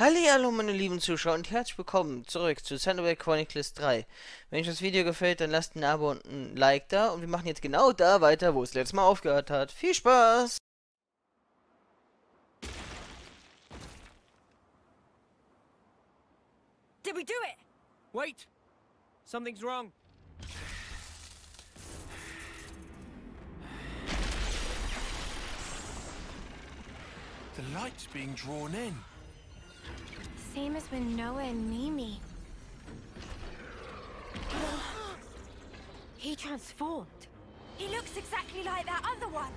Hallo meine lieben Zuschauer und herzlich willkommen zurück zu Xenoblade Chronicles 3. Wenn euch das Video gefällt, dann lasst ein Abo und ein Like da und wir machen jetzt genau da weiter, wo es letztes Mal aufgehört hat. Viel Spaß! Did we do it? Wait! Something's wrong. The light's being drawn in. Same as when Noah and Mio. he transformed. He looks exactly like that other one.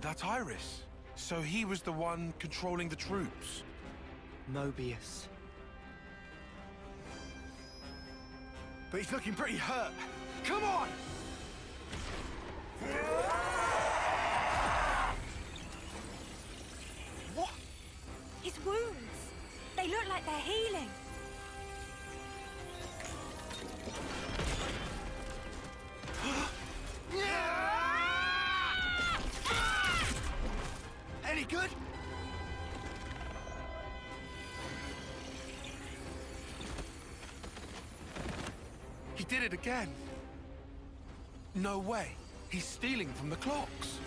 That's Iris. So he was the one controlling the troops. Moebius. But he's looking pretty hurt. Come on! They're healing. Any good? He did it again. No way. He's stealing from the clocks.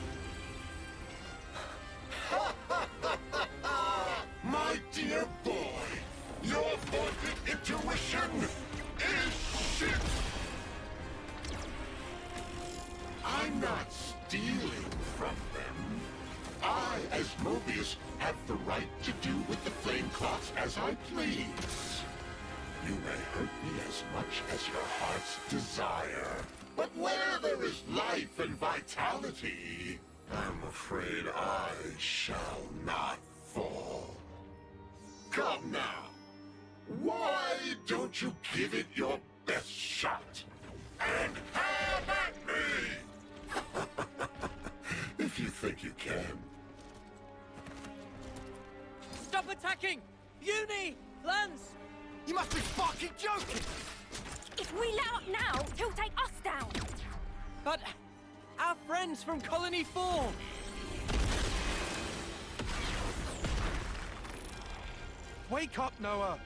Much as your heart's desire. But where there is life and vitality, I'm afraid I shall not fall. Come now. Why don't you give it your best shot? And have at me! if you think you can. Stop attacking! Eunie! Lanz! You must be fucking joking! If we let up now, he'll take us down. But our friends from Colony 4! Wake up, Noah!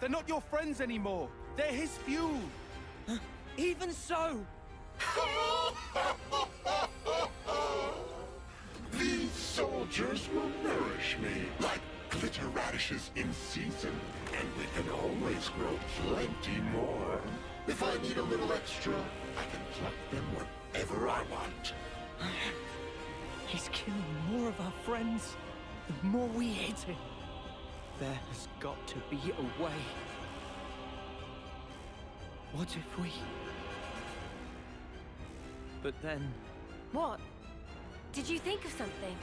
They're not your friends anymore. They're his fuel. Even so! These soldiers will nourish me like glitter radishes in season, and we can always grow plenty more. If I need a little extra, I can pluck them whenever I want. He's killing more of our friends the more we hit him. There has got to be a way. What if we... But then... What? Did you think of something?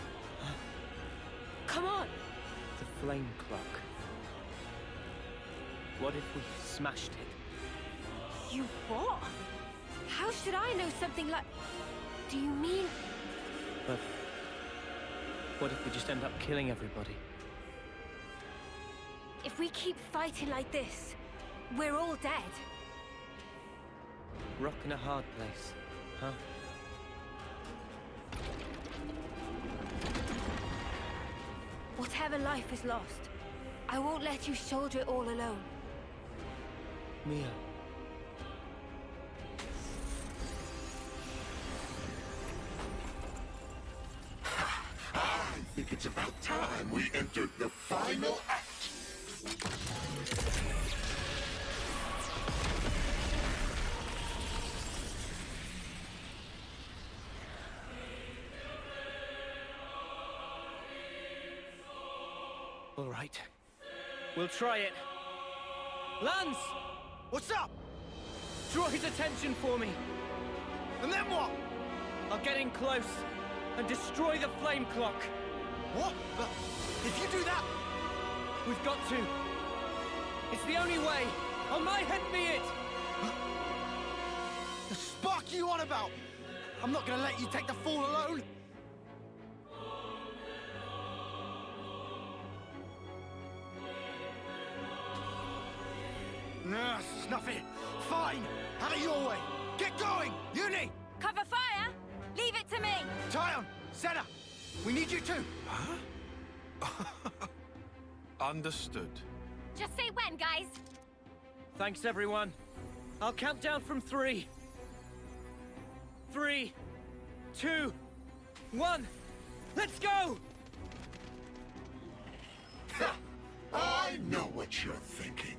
Come on. The flame clock. What if we smashed it? You what? How should I know something like... Do you mean... But... What if we just end up killing everybody? If we keep fighting like this, we're all dead. Rock in a hard place, huh? Whatever life is lost, I won't let you shoulder it all alone. Mio. We'll try it. Lanz! What's up? Draw his attention for me. And then what? I'll get in close and destroy the flame clock. What? But if you do that, We've got to. It's the only way. On my head be it. the spark you on about? I'm not gonna let you take the fall alone. Nah, snuff it. Fine. Have it your way. Get going. Eunie. Cover fire! Leave it to me! Taion. Sena. We need you too. Huh? Understood. Just say when, guys. Thanks, everyone. I'll count down from three. Three, two, one. Let's go! I know what you're thinking.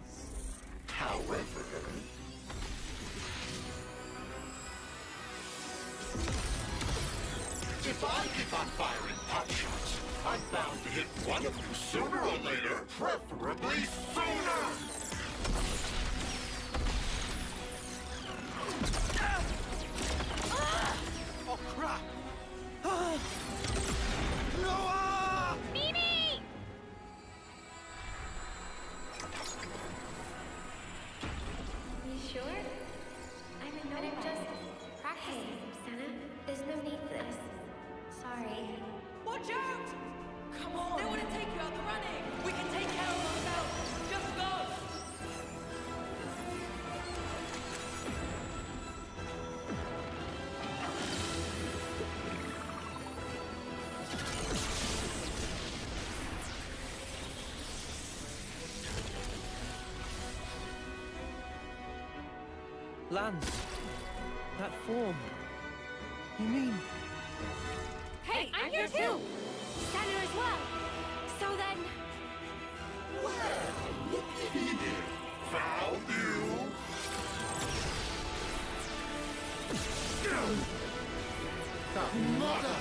However... If I keep on firing pot shots, I'm bound to hit one of you sooner or later, preferably sooner! Lanz, that form. You mean Hey, I'm, here too! Sena as well! So then... Well, looky here. Found you! The mother!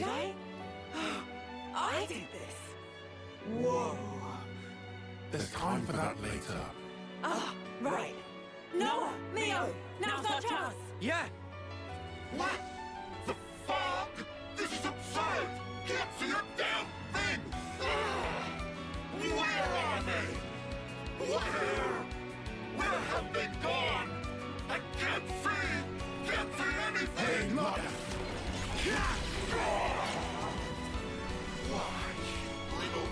Did I? I did this! Whoa! There's time for that later. Ah, right. Noah! Leo! Now's our chance! Yeah! What? The fog? This is absurd! Can't see a damn thing! Ah! Where are they? Where? Where have they gone? I can't see! Can't see anything! Hey, look! Why, little...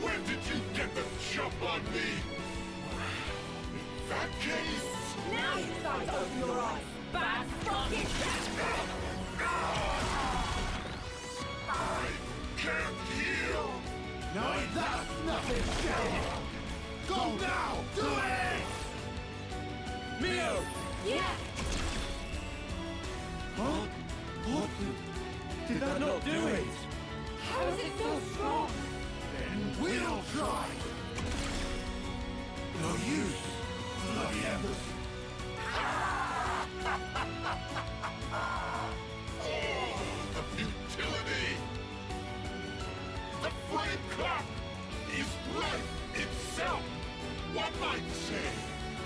When did you get the jump on me? In that case... Now you start open your eyes! Bad fucking I can't heal! No, that's nothing! Go now! Do! Yeah! The- Did do it? How is it so strong? Then we'll try! No use! Bloody embers! Oh, the futility! The flame clock is life itself! One might say,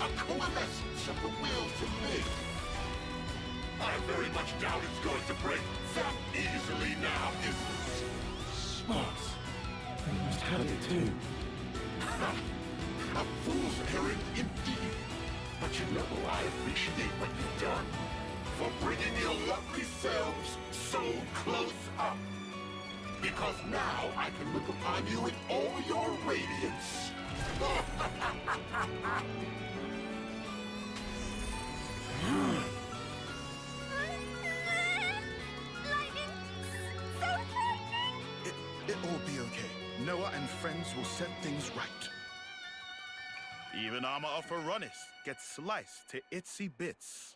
a coalescence of the will to live. I very much doubt it's going to break that easily now, is it? Smart. They must have it too. A fool's errand indeed. But you know I appreciate what you've done. For bringing your lovely selves so close up. Because now I can look upon you in all your radiance. Lightning! Hmm. Friends will set things right. Even armor of Ferronis gets sliced to itsy bits.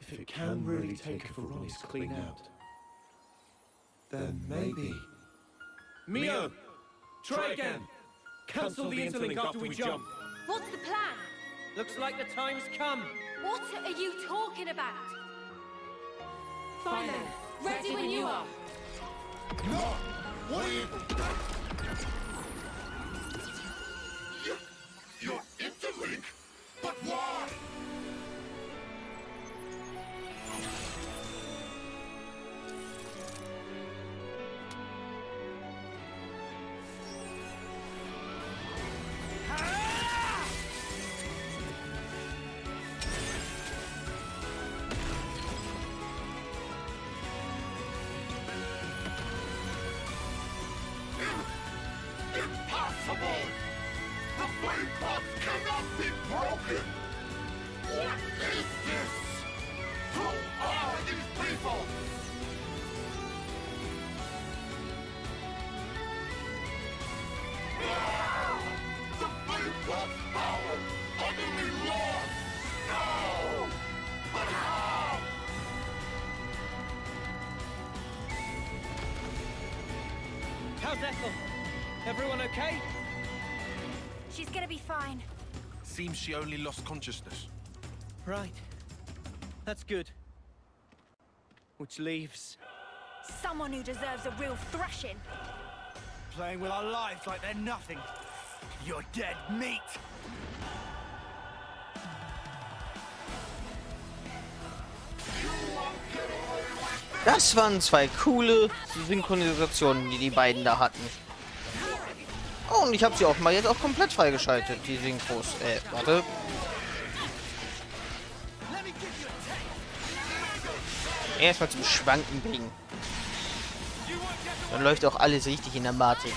If it can really take a Ferronis clean out, then maybe. Mio! Try again! Cancel the interlink after we jump! What's the plan? Looks like the time's come! What are you talking about? Philo, ready when you are. No! What are you... okay? She's gonna be fine. Seems she only lost consciousness. Right. That's good. Which leaves... Someone who deserves a real thrashing. Playing with our lives like they're nothing. You're dead meat! Das waren zwei coole Synchronisationen, die die beiden da hatten. Und ich habe sie auch mal jetzt auch komplett freigeschaltet, die Synchros. Äh, warte. Erstmal zum Schwanken bringen. Dann läuft auch alles richtig in der Matrix.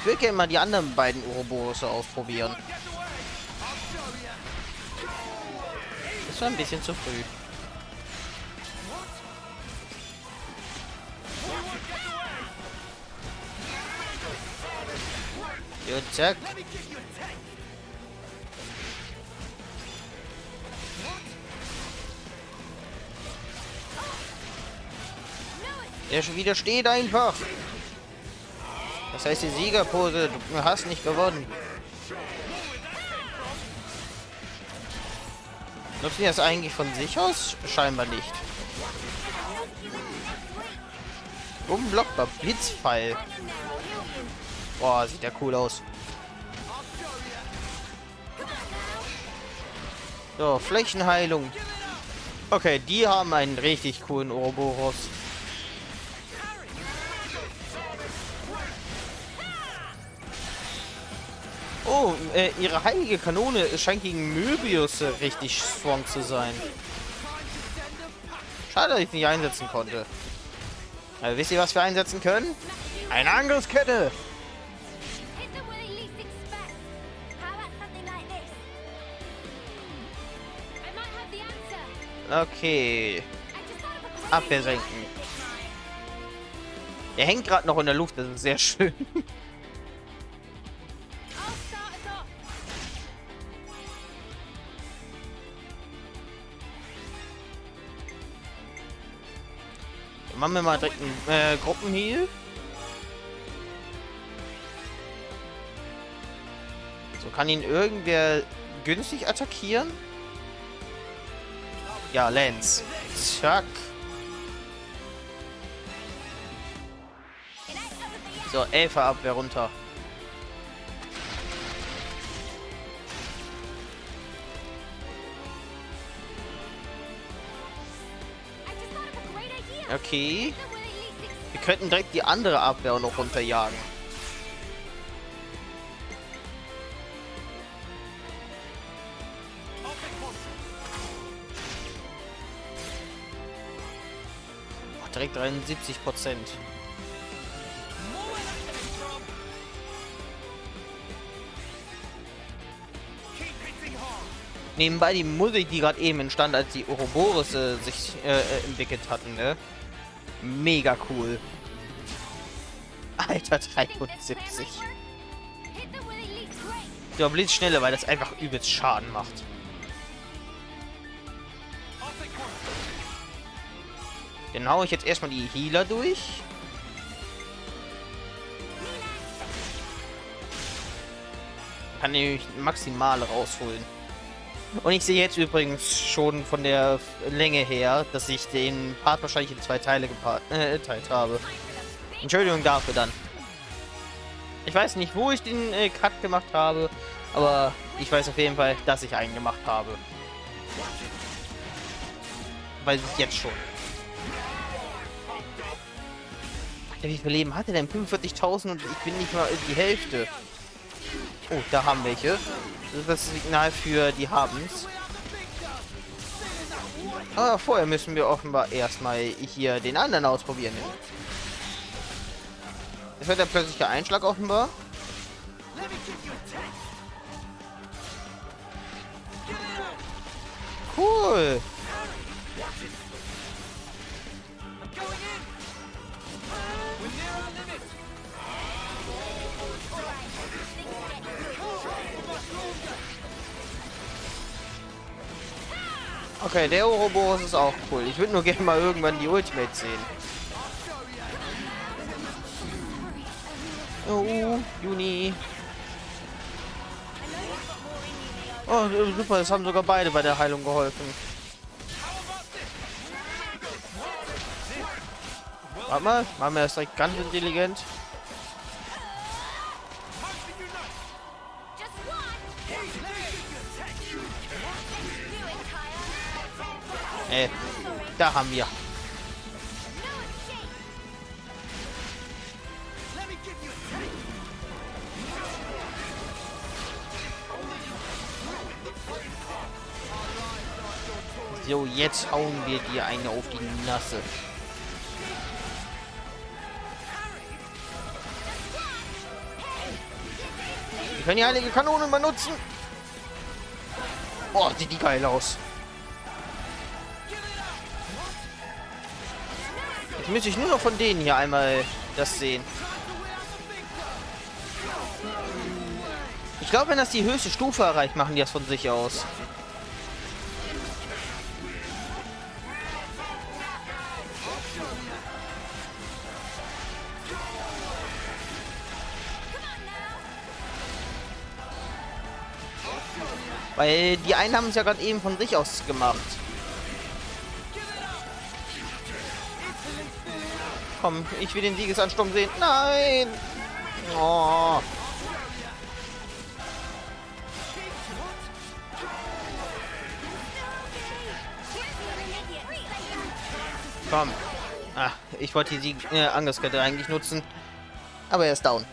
Ich würde gerne mal die anderen beiden Ouroboros ausprobieren. Das war ein bisschen zu früh. Gut, zack. Der schon wieder steht einfach. Das heißt die Siegerpose. Du hast nicht gewonnen. Nutzen die das eigentlich von sich aus? Scheinbar nicht. Unblockbar. Blitzpfeil. Boah, sieht der cool aus. So, Flächenheilung. Okay, die haben einen richtig coolen Ouroboros. Oh, äh, ihre heilige Kanone scheint gegen Möbius äh, richtig strong zu sein. Schade, dass ich nicht einsetzen konnte. Aber wisst ihr, was wir einsetzen können? Eine Angriffskette! Okay, Abwehr senken. Er hängt gerade noch in der Luft, das ist sehr schön. Machen wir mal direkt einen äh, Gruppenheal. So, kann ihn irgendwer günstig attackieren? Ja, Lance. Zack. So, Elfer Abwehr runter. Okay. Wir könnten direkt die andere Abwehr noch runterjagen. Direkt 73 Prozent. Nebenbei die Musik, die gerade eben entstand, als die Ouroboros äh, sich äh, äh, entwickelt hatten, ne? Mega cool. Alter, 73. Der Blitzschnelle, weil das einfach übelst Schaden macht. Dann hau ich jetzt erstmal die Healer durch. Kann nämlich maximal rausholen. Und ich sehe jetzt übrigens schon von der Länge her, dass ich den Part wahrscheinlich in zwei Teile äh, geteilt habe. Entschuldigung dafür dann. Ich weiß nicht, wo ich den äh, Cut gemacht habe, aber ich weiß auf jeden Fall, dass ich einen gemacht habe. Weiß ich jetzt schon. Wie viel Leben hat er denn? 45.000 und ich bin nicht mal die Hälfte. Oh, da haben welche. Das ist das Signal für die Habens. Aber vorher müssen wir offenbar erstmal hier den anderen ausprobieren. Es wird der plötzliche Einschlag offenbar. Cool. Okay, der Ouroboros ist auch cool. Ich würde nur gerne mal irgendwann die Ultimate sehen. Oh, Juni. Oh, super, das haben sogar beide bei der Heilung geholfen. Warte mal, machen wir das direkt ganz intelligent. Äh, da haben wir. So, jetzt hauen wir dir eine auf die Nasse. Wir können die heilige Kanone benutzen. Boah, sieht die geil aus. Jetzt müsste ich nur noch von denen hier einmal das sehen. Ich glaube, wenn das die höchste Stufe erreicht, machen die das von sich aus. Weil die einen haben es ja gerade eben von sich aus gemacht. Komm, ich will den Siegesansturm sehen. Nein! Oh. Komm. Ah, ich wollte die Sieg äh, Angriffskette eigentlich nutzen. Aber er ist down.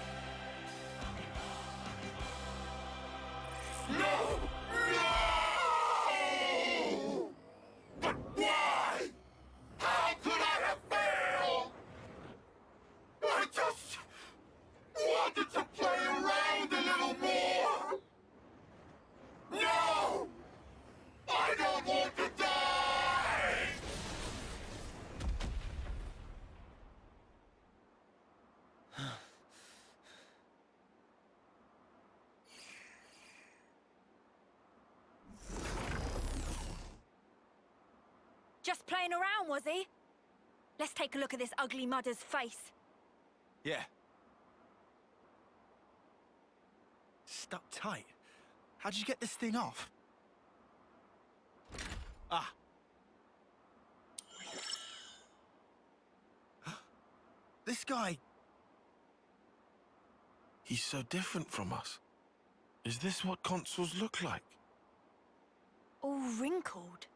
Just playing around, was he? Let's take a look at this ugly mudder's face. Yeah. Stuck tight. How'd you get this thing off? Ah. This guy... He's so different from us. Is this what consuls look like? All wrinkled.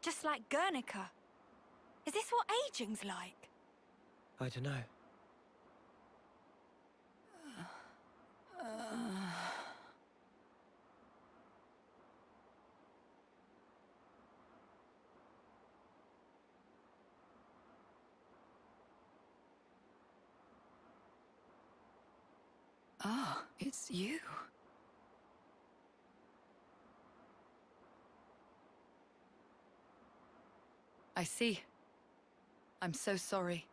Just like Guernica. Is this what aging's like? I don't know. Ah, it's you. I see. I'm so sorry.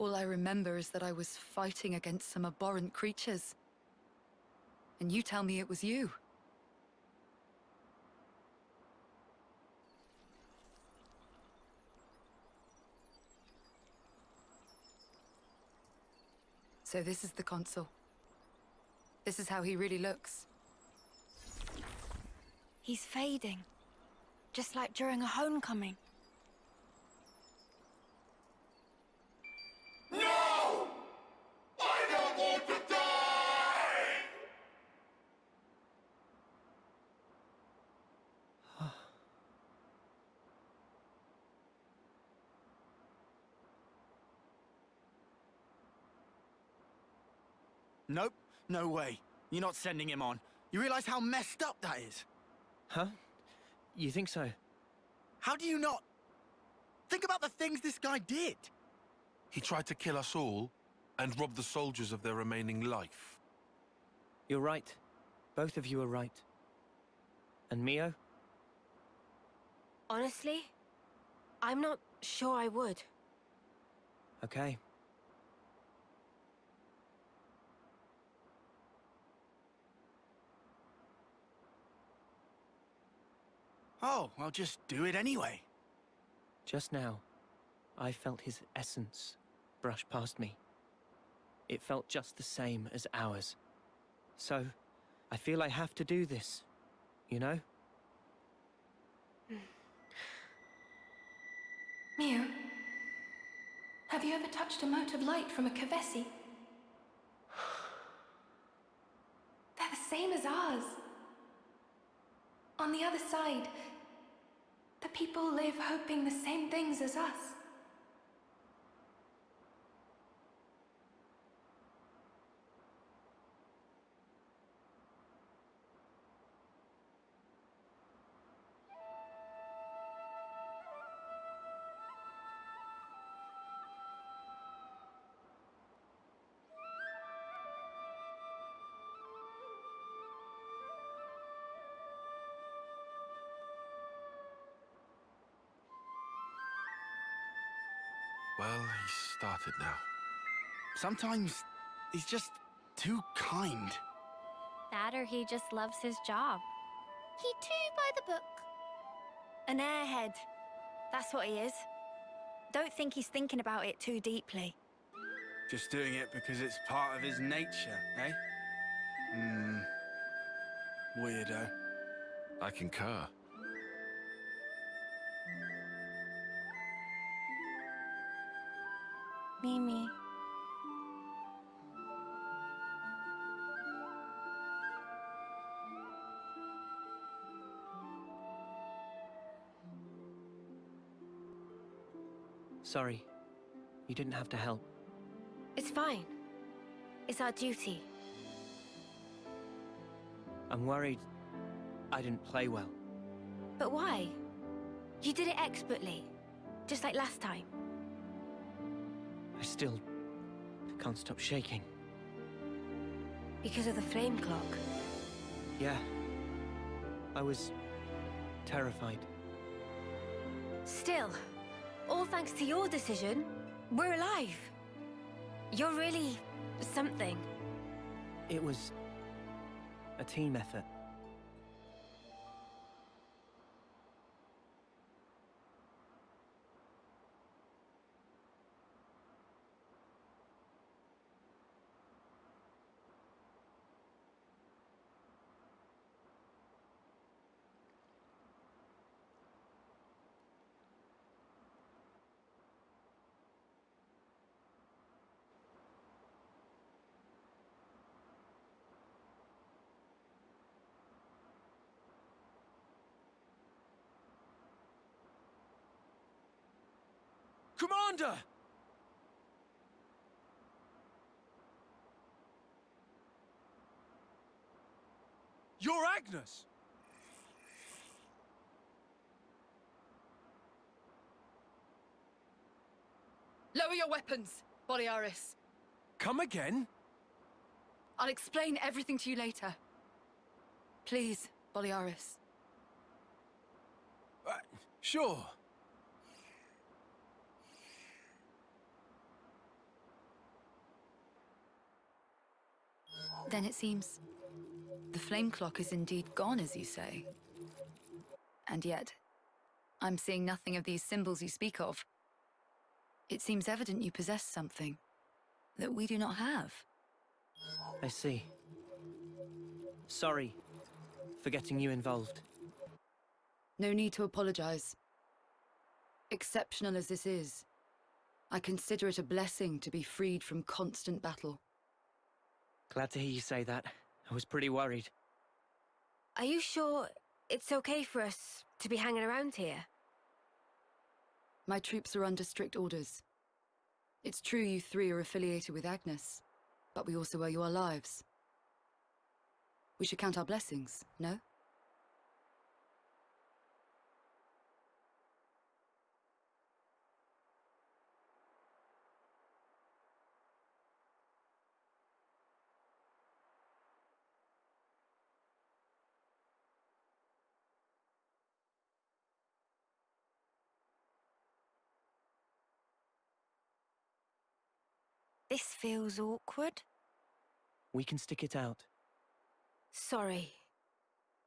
All I remember is that I was fighting against some abhorrent creatures. And you tell me it was you. So this is the consul. This is how he really looks. He's fading. Just like during a homecoming. Nope, no way. You're not sending him on. You realize how messed up that is? Huh? You think so? How do you not? Think about the things this guy did. He tried to kill us all and rob the soldiers of their remaining life. You're right. Both of you are right. And Mio? Honestly, I'm not sure I would. Okay. Oh, well, just do it anyway. Just now, I felt his essence brush past me. It felt just the same as ours. So, I feel I have to do this, you know? Mio, have you ever touched a mote of light from a Kevesi? They're the same as ours. On the other side, the people live hoping the same things as us. Well, he's started now. Sometimes he's just too kind. That or he just loves his job. He too by the book. An airhead. That's what he is. Don't think he's thinking about it too deeply. Just doing it because it's part of his nature, eh? Hmm. Weirdo. I concur. Sorry. You didn't have to help. It's fine. It's our duty. I'm worried I didn't play well. But why? You did it expertly. Just like last time. I still can't stop shaking. Because of the flame clock. Yeah. I was terrified. Still, all thanks to your decision, we're alive. You're really something. It was a team effort. Commander! You're Agnes! Lower your weapons, Boliaris. Come again? I'll explain everything to you later. Please, Boliaris. Uh, sure. Then it seems the flame clock is indeed gone, as you say. And yet, I'm seeing nothing of these symbols you speak of. It seems evident you possess something that we do not have. I see. Sorry for getting you involved. No need to apologize. Exceptional as this is, I consider it a blessing to be freed from constant battle. Glad to hear you say that. I was pretty worried. Are you sure it's okay for us to be hanging around here? My troops are under strict orders. It's true you three are affiliated with Agnes, but we also owe you our lives. We should count our blessings, no? This feels awkward. We can stick it out. Sorry.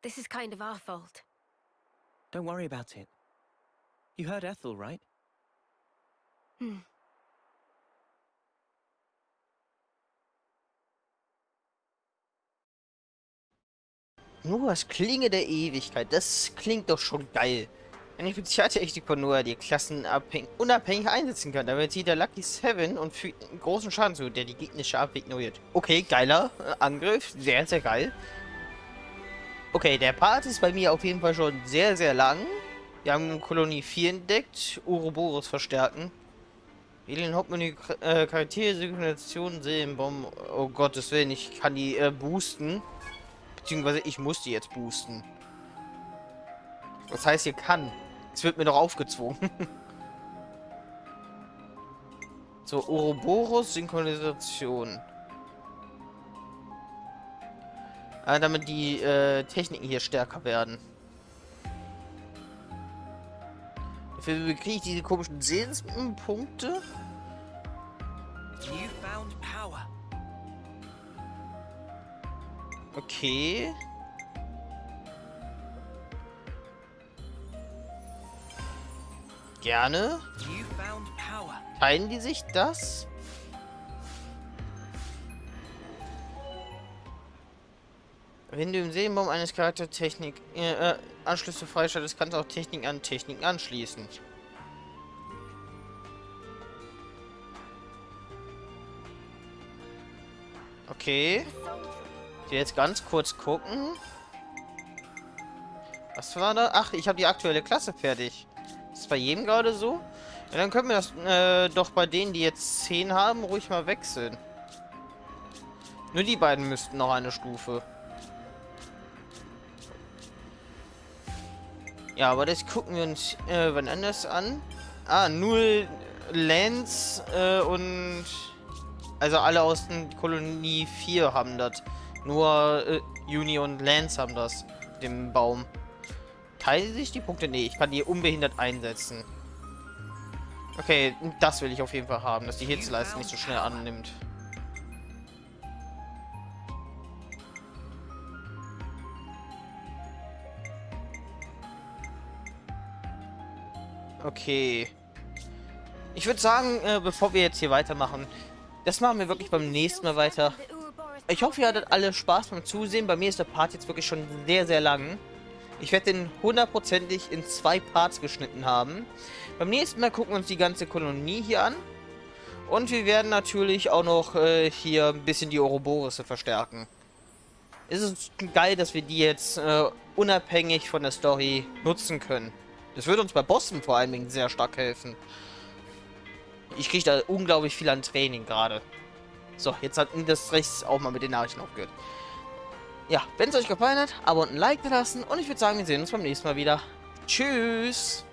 This is kind of our fault. Don't worry about it. You heard Ethel, right? Hmm. Noahs Klinge der Ewigkeit. Das klingt doch schon geil. Eine Spezialtechnik von Noah, die Klassen unabhängig einsetzen kann. Damit zieht der Lucky 7 und fügt einen großen Schaden zu, der die gegnerische Abwehr ignoriert. Okay, geiler äh, Angriff. Sehr, sehr geil. Okay, der Part ist bei mir auf jeden Fall schon sehr, sehr lang. Wir haben Kolonie 4 entdeckt. Ouroboros verstärken. Wählen Hauptmenü äh, Charaktere, Synchronisation, Seelenbomben. Oh Gottes Willen, ich kann die äh, boosten. Beziehungsweise ich muss die jetzt boosten. Das heißt, hier kann. Es wird mir doch aufgezwungen. so, Ouroboros Synchronisation. Ah, damit die äh, Techniken hier stärker werden. Dafür kriege ich diese komischen Sehenspunkte. Okay. Gerne. Teilen die sich das? Wenn du im Seelenbaum eines Charaktertechnik äh, äh, Anschlüsse freischaltest, kannst du auch Technik an Technik anschließen. Okay. Ich will jetzt ganz kurz gucken. Was war da? Ach, ich habe die aktuelle Klasse fertig. Ist bei jedem gerade so? Ja, dann können wir das äh, doch bei denen, die jetzt 10 haben, ruhig mal wechseln. Nur die beiden müssten noch eine Stufe. Ja, aber das gucken wir uns äh, wann anders an. Ah, null Lens äh, und... Also alle aus den Kolonie 4 haben das. Nur äh, Juni und Lance haben das. Dem Baum. Teilen sich die Punkte? Nee, ich kann die unbehindert einsetzen. Okay, das will ich auf jeden Fall haben, dass die Hitzeleiste nicht so schnell annimmt. Okay. Ich würde sagen, äh, bevor wir jetzt hier weitermachen, das machen wir wirklich beim nächsten Mal weiter. Ich hoffe, ihr hattet alle Spaß beim Zusehen. Bei mir ist der Part jetzt wirklich schon sehr, sehr lang. Ich werde den hundertprozentig in zwei Parts geschnitten haben. Beim nächsten Mal gucken wir uns die ganze Kolonie hier an. Und wir werden natürlich auch noch äh, hier ein bisschen die Ouroborisse verstärken. Es ist geil, dass wir die jetzt äh, unabhängig von der Story nutzen können. Das würde uns bei Bossen vor allen Dingen sehr stark helfen. Ich kriege da unglaublich viel an Training gerade. So, jetzt hat das rechts auch mal mit den Nachrichten aufgehört. Ja, wenn es euch gefallen hat, Abo und ein Like da lassen. Und ich würde sagen, wir sehen uns beim nächsten Mal wieder. Tschüss!